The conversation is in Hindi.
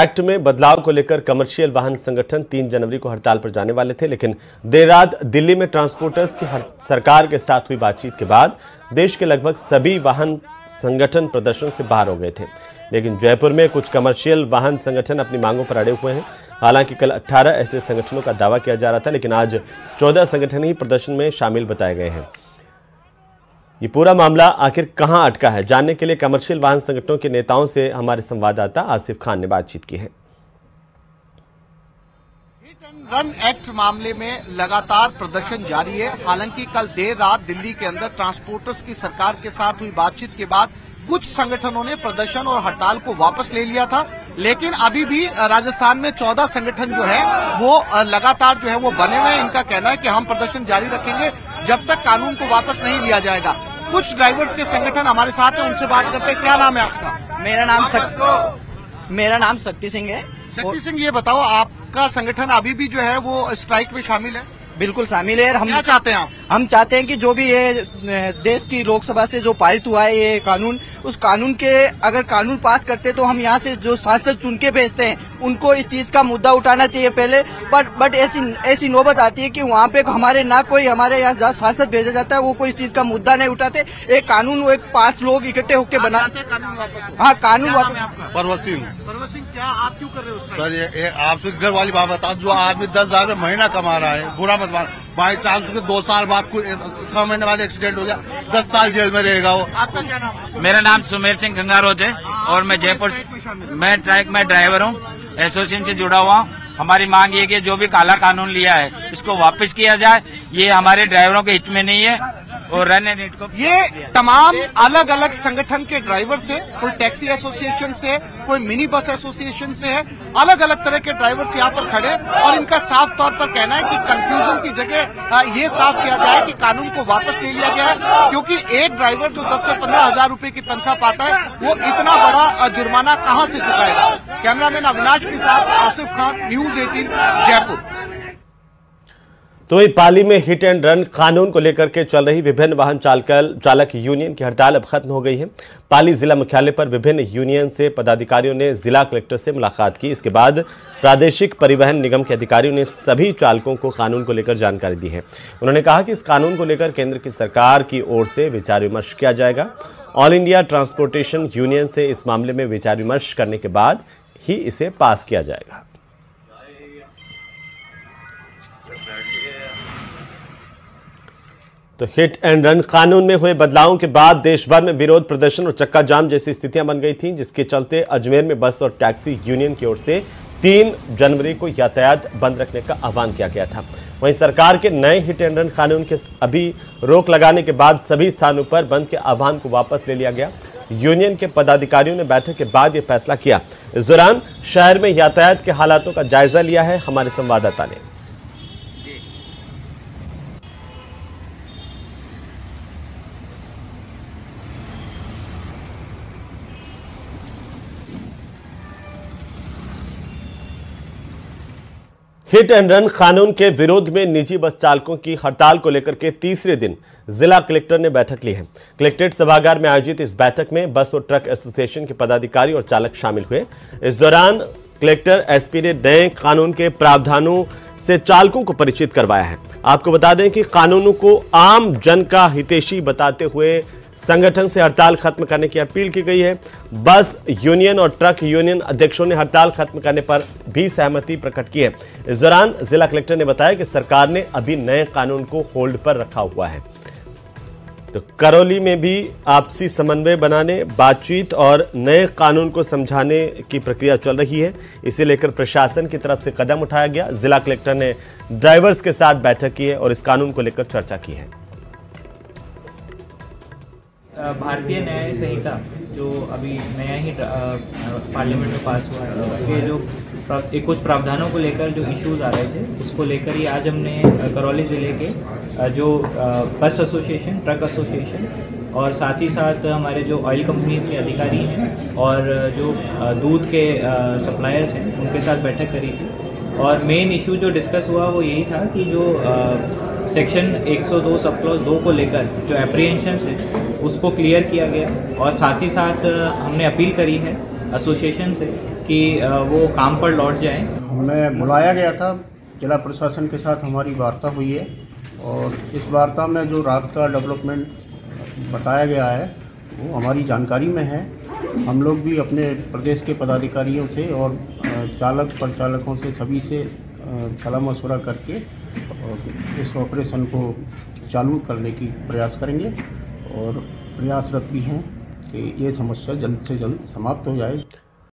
एक्ट में बदलाव को लेकर कमर्शियल वाहन संगठन 3 जनवरी को हड़ताल पर जाने वाले थे, लेकिन देर रात दिल्ली में ट्रांसपोर्टर्स की सरकार के साथ हुई बातचीत के बाद देश के लगभग सभी वाहन संगठन प्रदर्शन से बाहर हो गए थे। लेकिन जयपुर में कुछ कमर्शियल वाहन संगठन अपनी मांगों पर अड़े हुए हैं। हालाँकि कल 18 ऐसे संगठनों का दावा किया जा रहा था, लेकिन आज 14 संगठन ही प्रदर्शन में शामिल बताए गए हैं। ये पूरा मामला आखिर कहाँ अटका है? जानने के लिए कमर्शियल वाहन संगठनों के नेताओं से हमारे संवाददाता आसिफ खान ने बातचीत की है। रन एक्ट मामले में लगातार प्रदर्शन जारी है। हालाँकि कल देर रात दिल्ली के अंदर ट्रांसपोर्टर्स की सरकार के साथ हुई बातचीत के बाद कुछ संगठनों ने प्रदर्शन और हड़ताल को वापस ले लिया था। लेकिन अभी भी राजस्थान में चौदह संगठन जो है, वो लगातार जो है, वो बने हुए हैं। इनका कहना है कि हम प्रदर्शन जारी रखेंगे जब तक कानून को वापस नहीं लिया जाएगा। कुछ ड्राइवर्स के संगठन हमारे साथ हैं उनसे बात करते हैं। क्या नाम है आपका? मेरा नाम शक्ति मेरा नाम शक्ति सिंह है। शक्ति सिंह ये बताओ आपका संगठन अभी भी जो है वो स्ट्राइक में शामिल है? बिल्कुल शामिल है हम क्या चाहते हैं आप? हम चाहते हैं कि जो भी ये देश की लोकसभा से जो पारित हुआ है ये कानून उस कानून के अगर कानून पास करते तो हम यहाँ से जो सांसद चुन के भेजते हैं उनको इस चीज़ का मुद्दा उठाना चाहिए पहले। बट बट ऐसी ऐसी नौबत आती है कि वहाँ पे हमारे ना कोई हमारे यहाँ सांसद भेजा जाता है वो कोई इस चीज़ का मुद्दा नहीं उठाते। एक कानून वो एक पाँच लोग इकट्ठे होकर बना हाँ कानून परवत सिंह। परवत सिंह क्या आप क्यों कर रहे हो सर ये आपसे घर वाली बात बता जो आदमी दस हज़ार महीना कमा रहा है बुरा मत बाई चांस उसके दो साल बाद छह महीने बाद एक्सीडेंट हो गया दस साल जेल में रहेगा वो। आपका क्या नाम? मेरा नाम सुमेर सिंह गंगारोत है और मैं जयपुर मैं ट्रैक में ड्राइवर हूँ एसोसिएशन से जुड़ा हुआ हूँ। हमारी मांग ये कि जो भी काला कानून लिया है इसको वापस किया जाए। ये हमारे ड्राइवरों के हित में नहीं है। और रन नेट को ये तमाम अलग अलग संगठन के ड्राइवर से कोई टैक्सी एसोसिएशन से कोई मिनी बस एसोसिएशन से है अलग अलग तरह के ड्राइवर्स यहाँ पर खड़े और इनका साफ़ तौर पर कहना है कि कंफ्यूजन की जगह ये साफ़ किया जाए कि कानून को वापस ले लिया गया है क्योंकि एक ड्राइवर जो दस से पंद्रह हज़ार रुपये की तनख्वाह पाता है वो इतना बड़ा जुर्माना कहाँ से चुकाएगा? कैमरामैन अविनाश के साथ आसिफ खान न्यूज़ एटीन जयपुर। तो वही पाली में हिट एंड रन कानून को लेकर के चल रही विभिन्न वाहन चालक चालक यूनियन की हड़ताल अब खत्म हो गई है। पाली जिला मुख्यालय पर विभिन्न यूनियन से पदाधिकारियों ने जिला कलेक्टर से मुलाकात की। इसके बाद प्रादेशिक परिवहन निगम के अधिकारियों ने सभी चालकों को कानून को लेकर जानकारी दी है। उन्होंने कहा कि इस कानून को लेकर केंद्र की सरकार की ओर से विचार विमर्श किया जाएगा। ऑल इंडिया ट्रांसपोर्टेशन यूनियन से इस मामले में विचार विमर्श करने के बाद ही इसे पास किया जाएगा। तो हिट एंड रन कानून में हुए बदलावों के बाद देश भर में विरोध, प्रदर्शन और चक्का जाम जैसी स्थितियाँ बन गई थीं, जिसके चलते अजमेर में बस और टैक्सी यूनियन की ओर से तीन जनवरी को यातायात बंद रखने का आह्वान किया गया था। वहीं सरकार के नए हिट एंड रन कानून के अभी रोक लगाने के बाद सभी स्थानों पर बंद के आह्वान को वापस ले लिया गया। यूनियन के पदाधिकारियों ने बैठक के बाद यह फैसला किया। इस दौरान शहर में यातायात के हालातों का जायजा लिया है हमारे संवाददाता ने। हिट एंड रन कानून के विरोध में निजी बस चालकों की हड़ताल को लेकर के तीसरे दिन जिला कलेक्टर ने बैठक ली है। कलेक्ट्रेट सभागार में आयोजित इस बैठक में बस और ट्रक एसोसिएशन के पदाधिकारी और चालक शामिल हुए। इस दौरान कलेक्टर एसपी ने नए कानून के प्रावधानों से चालकों को परिचित करवाया है। आपको बता दें कि कानूनों को आम जन का हितेशी बताते हुए संगठन से हड़ताल खत्म करने की अपील की गई है। बस यूनियन और ट्रक यूनियन अध्यक्षों ने हड़ताल खत्म करने पर भी सहमति प्रकट की है। इस दौरान जिला कलेक्टर ने बताया कि सरकार ने अभी नए कानून को होल्ड पर रखा हुआ है। तो करौली में भी आपसी समन्वय बनाने, बातचीत और नए कानून को समझाने की प्रक्रिया चल रही है। इसे लेकर प्रशासन की तरफ़ से कदम उठाया गया। जिला कलेक्टर ने ड्राइवर्स के साथ बैठक की है और इस कानून को लेकर चर्चा की है। भारतीय न्याय संहिता जो अभी नया ही पार्लियामेंट में पास हुआ है, उसके जो एक कुछ प्रावधानों को लेकर जो इश्यूज़ आ रहे थे, उसको लेकर ही आज हमने करौली ज़िले के जो बस एसोसिएशन ट्रक एसोसिएशन और साथ ही साथ हमारे जो ऑयल कंपनीज़ के अधिकारी हैं और जो दूध के सप्लायर्स हैं, उनके साथ बैठक करी थी। और मेन इशू जो डिस्कस हुआ वो यही था कि जो सेक्शन 102 सब क्लॉज दो को लेकर जो एप्रीहेंशन है, उसको क्लियर किया गया। और साथ ही साथ हमने अपील करी है एसोसिएशन से कि वो काम पर लौट जाएँ। हमें बुलाया गया था, जिला प्रशासन के साथ हमारी वार्ता हुई है। और इस वार्ता में जो रात का डेवलपमेंट बताया गया है, वो हमारी जानकारी में है। हम लोग भी अपने प्रदेश के पदाधिकारियों से और चालक परिचालकों से सभी से सलाह मशवरा करके इस ऑपरेशन को चालू करने की प्रयास करेंगे और प्रयासरत भी हैं कि ये समस्या जल्द से जल्द समाप्त हो जाए।